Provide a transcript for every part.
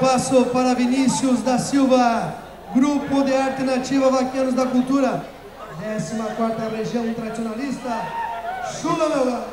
Passo para Vinícius da Silva, Grupo de Arte Nativa Vaquianos da Cultura, 14ª Região Tradicionalista, Chula Melgar.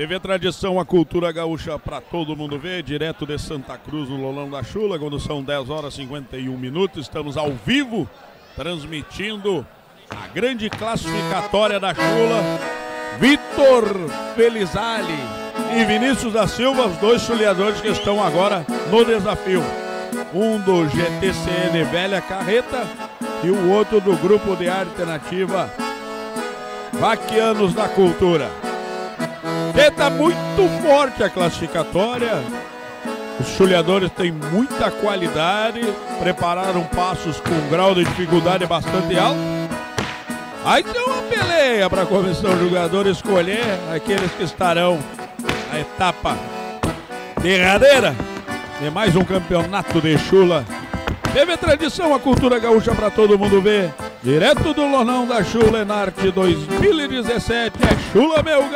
TV Tradição, a cultura gaúcha para todo mundo ver, direto de Santa Cruz, no Lolão da Chula, quando são 10 horas e 51 minutos. Estamos ao vivo, transmitindo a grande classificatória da Chula. Vitor Felizali e Vinícius da Silva, os dois chuleadores que estão agora no desafio. Um do GTCN Velha Carreta e o outro do Grupo de Alternativa Vaquianos da Cultura. Está muito forte a classificatória. Os chulhadores têm muita qualidade, prepararam passos com um grau de dificuldade bastante alto. Aí tem uma peleia para a comissão jogador escolher aqueles que estarão na etapa derradeira de mais um campeonato de chula. Teve a tradição, a cultura gaúcha para todo mundo ver. Direto do Lonão da Chula Enarte 2017 é Chula Meu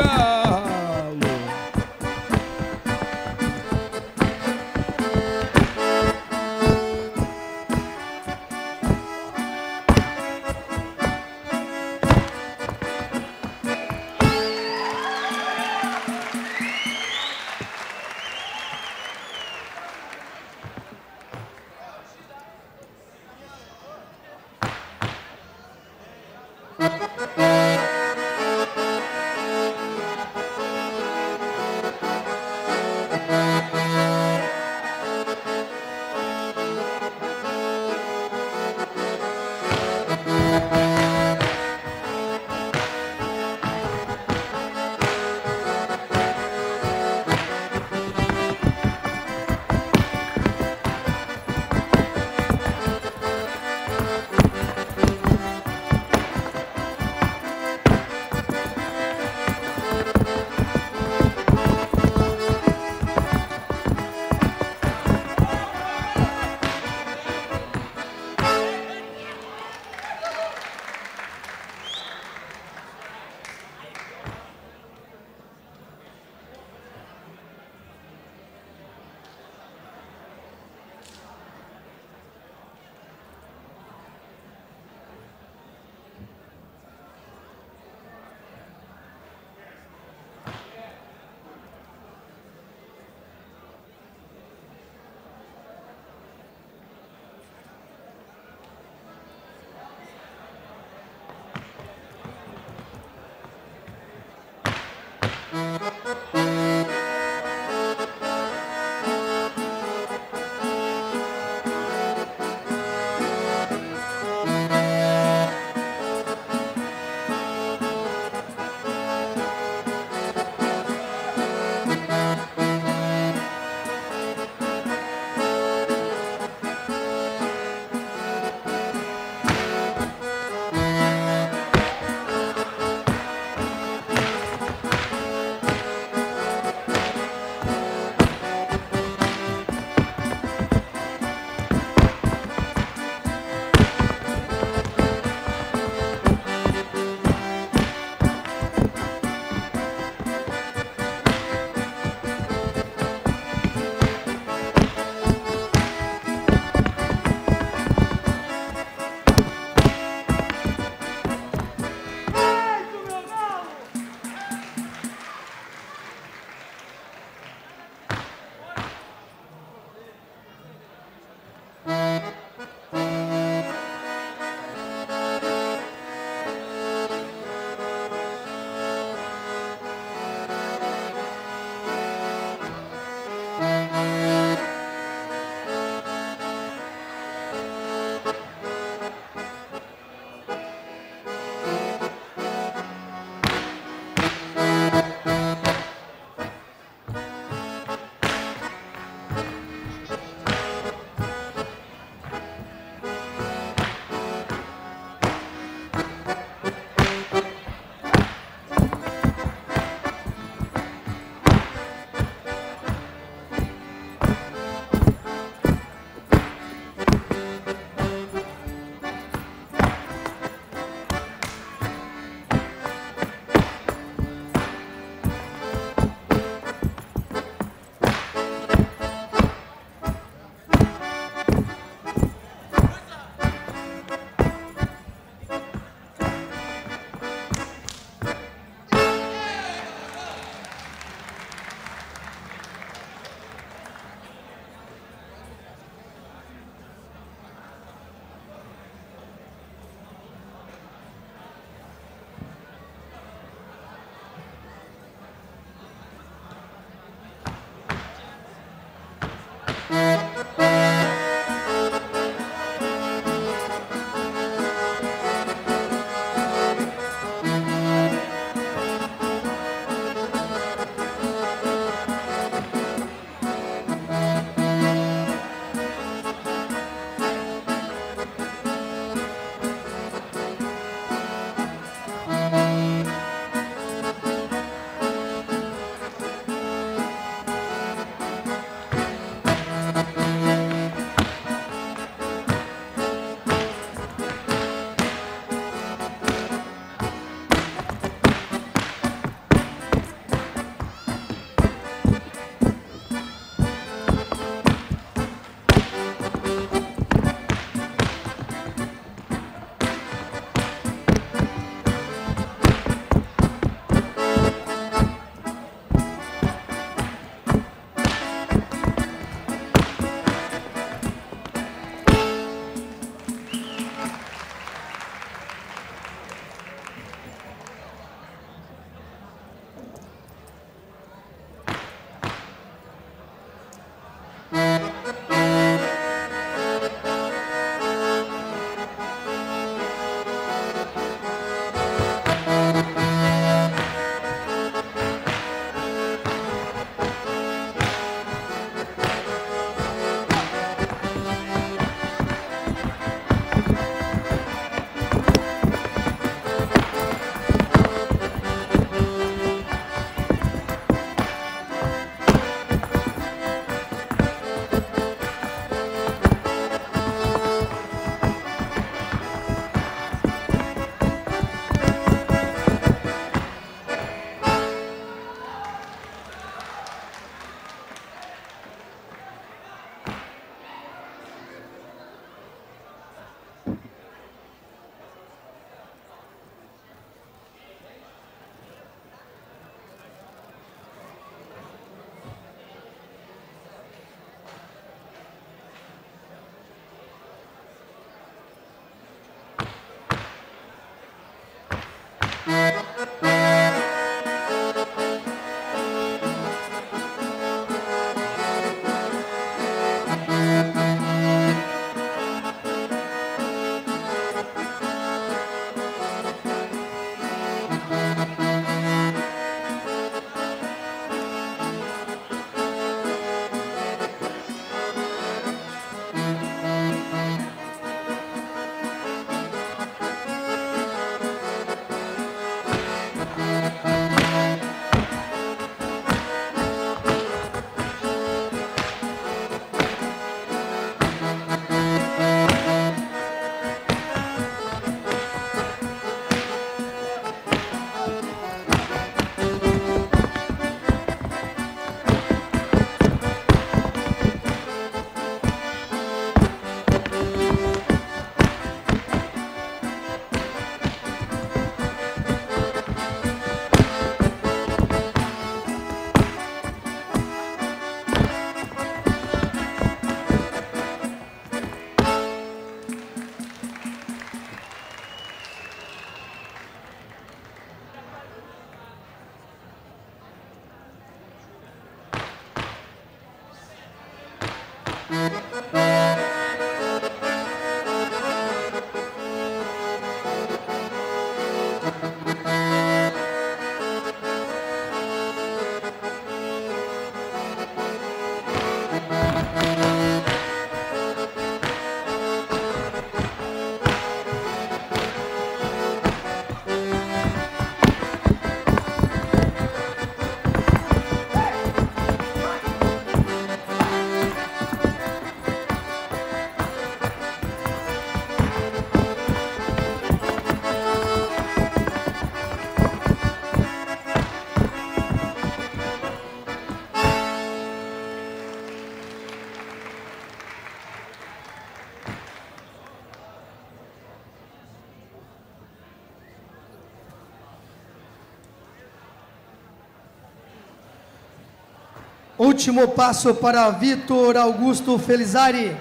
Último passo para Vitor Augusto Felizari,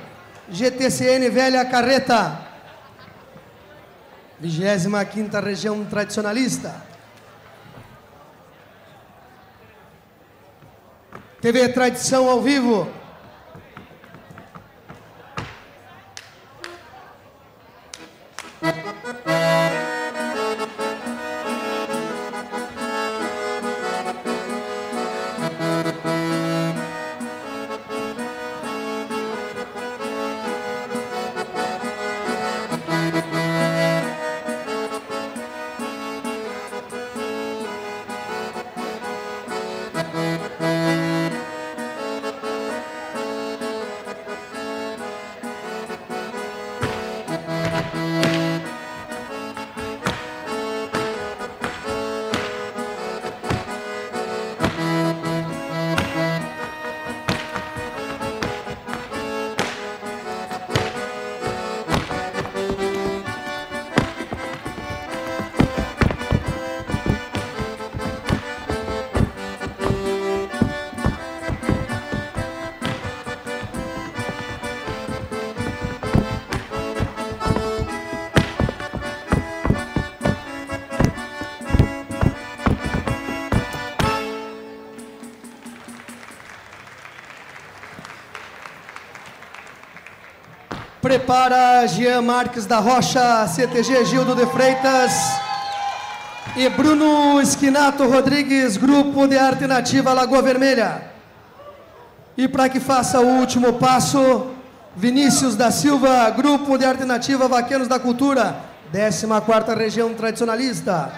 GTCN Velha Carreta. 25 Região Tradicionalista. TV Tradição ao vivo. Prepara Jean Marques da Rocha, CTG Gildo de Freitas e Bruno Esquinato Rodrigues, Grupo de Arte Nativa Lagoa Vermelha. E para que faça o último passo, Vinícius da Silva, Grupo de Arte Nativa da Cultura, 14ª Região Tradicionalista.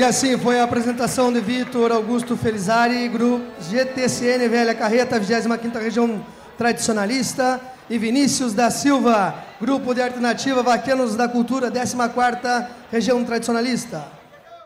E assim foi a apresentação de Vitor Augusto Felizari, grupo GTCN Velha Carreta, 25ª Região Tradicionalista, e Vinícius da Silva, Grupo de Alternativa Vaquenos da Cultura, 14ª Região Tradicionalista.